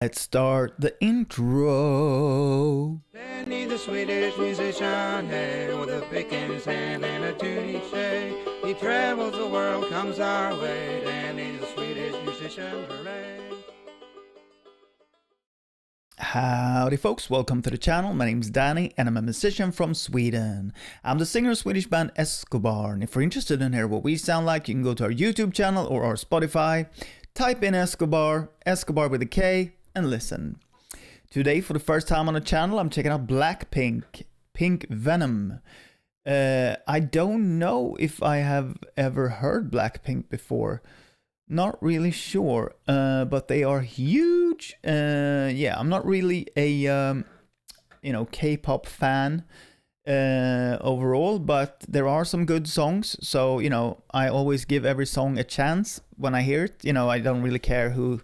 Let's start the intro. Danny, the Swedish musician, hey, with a pick in his hand and a tune each day. He travels the world, comes our way. Danny, the Swedish musician, hooray. Howdy folks, welcome to the channel. My name's Danny and I'm a musician from Sweden. I'm the singer of Swedish band Eskobar and if you're interested in hearing what we sound like, you can go to our YouTube channel or our Spotify, type in Eskobar, Eskobar with a K, and listen. Today, for the first time on the channel, I'm checking out Blackpink, Pink Venom. Uh, I don't know if I have ever heard Blackpink before. Not really sure, uh, but they are huge. Uh, yeah, I'm not really a um, you know K-pop fan uh, overall, but there are some good songs. So you know, I always give every song a chance when I hear it. You know, I don't really care who,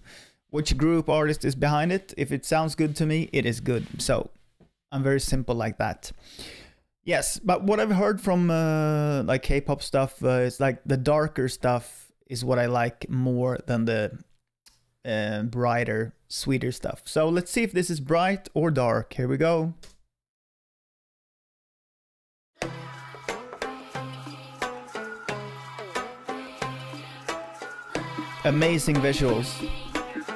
which group artist is behind it. If it sounds good to me, it is good. So I'm very simple like that. Yes, but what I've heard from uh, like K-pop stuff uh, is like the darker stuff is what I like more than the uh, brighter, sweeter stuff. So let's see if this is bright or dark. Here we go. Amazing visuals.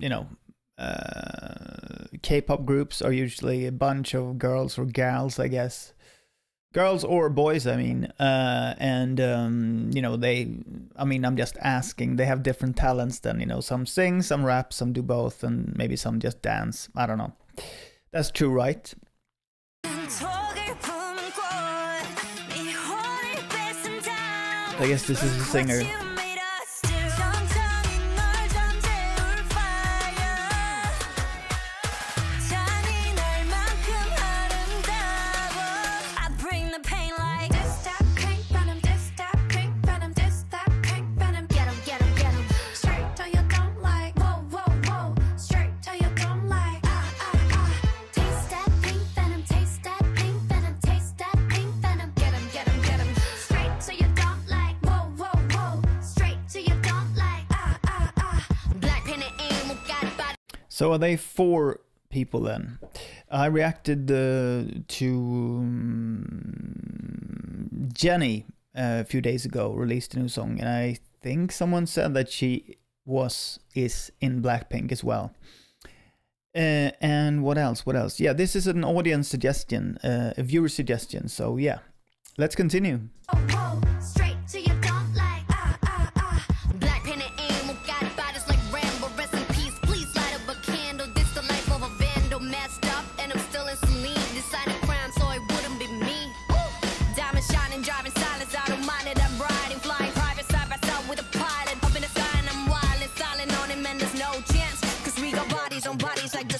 you know, uh, K-pop groups are usually a bunch of girls or gals, I guess, girls or boys. I mean, uh, and um, you know, they. I mean, I'm just asking. They have different talents. Then you know, some sing, some rap, some do both, and maybe some just dance. I don't know. That's true, right? I guess this is a singer. So are they four people then? I reacted uh, to um, Jennie uh, a few days ago, released a new song, and I think someone said that she was is in Blackpink as well. Uh, and what else? What else? Yeah, this is an audience suggestion, uh, a viewer suggestion. So yeah, let's continue. whoa, straight bodies like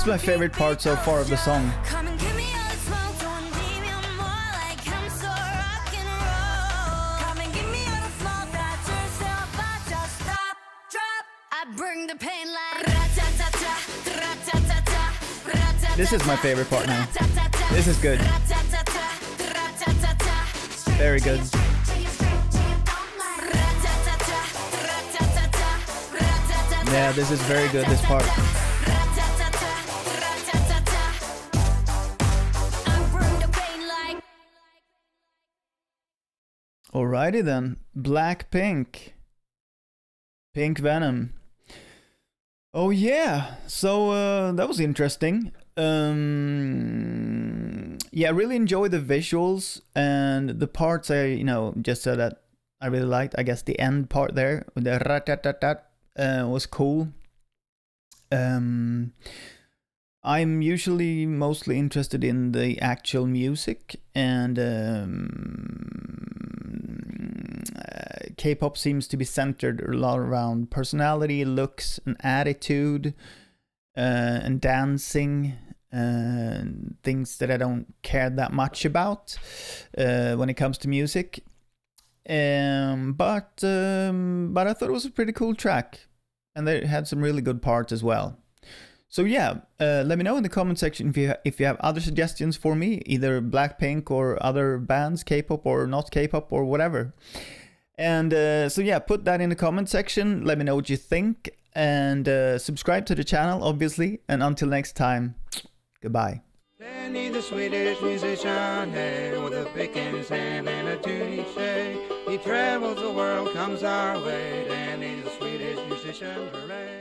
This is my favorite part so far of the song. This is my favorite part now. This is good. Very good. Yeah, this is very good, this part. Alrighty then. Blackpink. Pink Pink Venom. Oh yeah. So uh, that was interesting. Um, yeah, I really enjoyed the visuals and the parts I, you know, just said that I really liked. I guess the end part there, with the rat uh, was cool. Um, I'm usually mostly interested in the actual music, and um, K-pop seems to be centered a lot around personality, looks, and attitude, uh, and dancing. Uh, things that I don't care that much about uh, when it comes to music. Um, but um, but I thought it was a pretty cool track, and they had some really good parts as well. So yeah, uh, let me know in the comment section if you if you have other suggestions for me, either Blackpink or other bands, K-pop or not K-pop or whatever. And uh, so yeah, put that in the comment section. Let me know what you think, and uh, subscribe to the channel, obviously. And until next time, goodbye. Danny the Swedish musician, hey, with a pick in his hand and a tune each day. He travels the world, comes our way. Danny the Swedish musician, hooray.